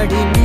பாடி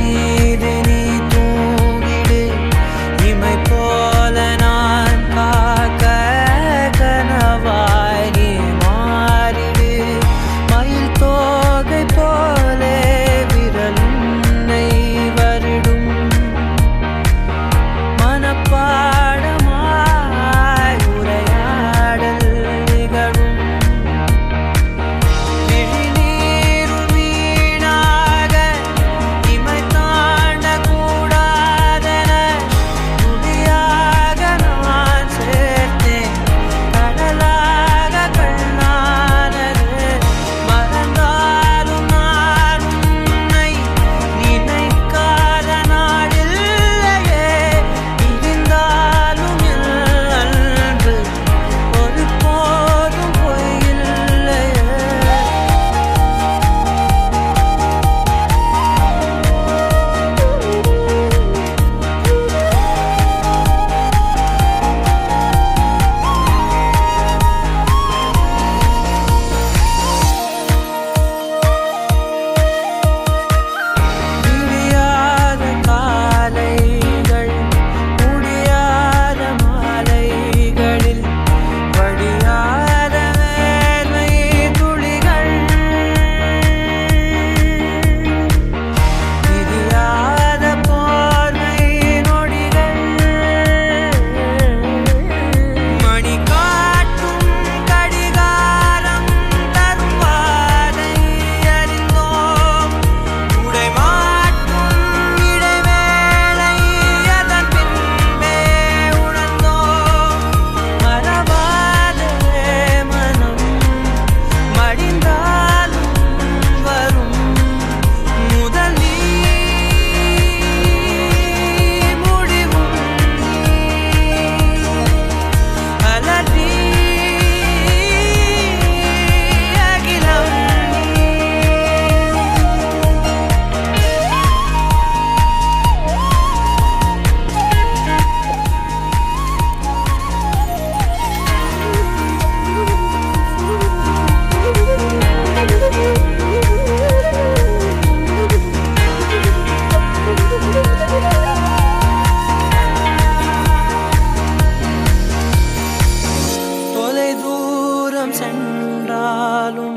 என்றாலும்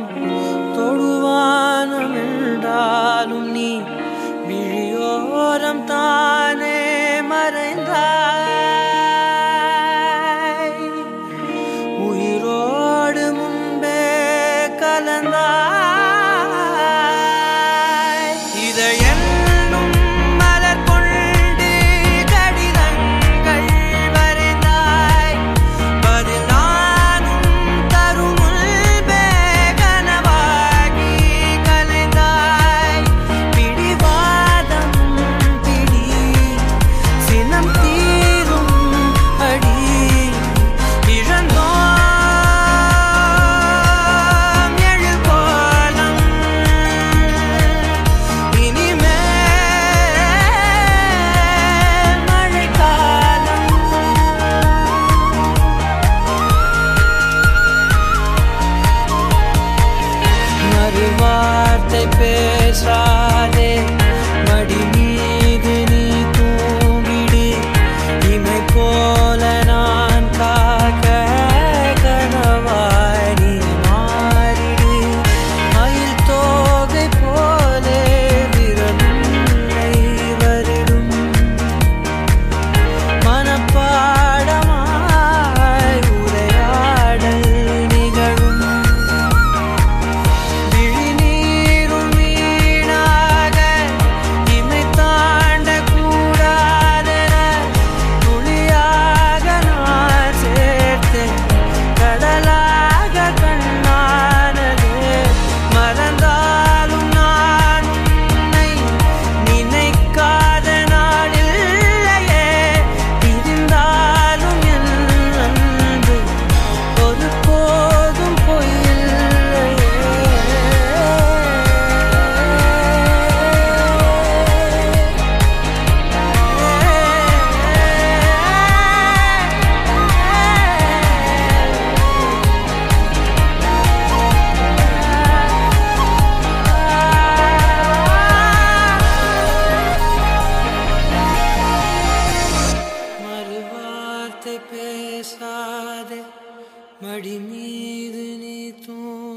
தொடுவானம் என்றாலும் நீ விழியோரம் தானே மறைந்தாய். உயிரோடு முன்பே கலந்த पे मड़ी मीद नी तू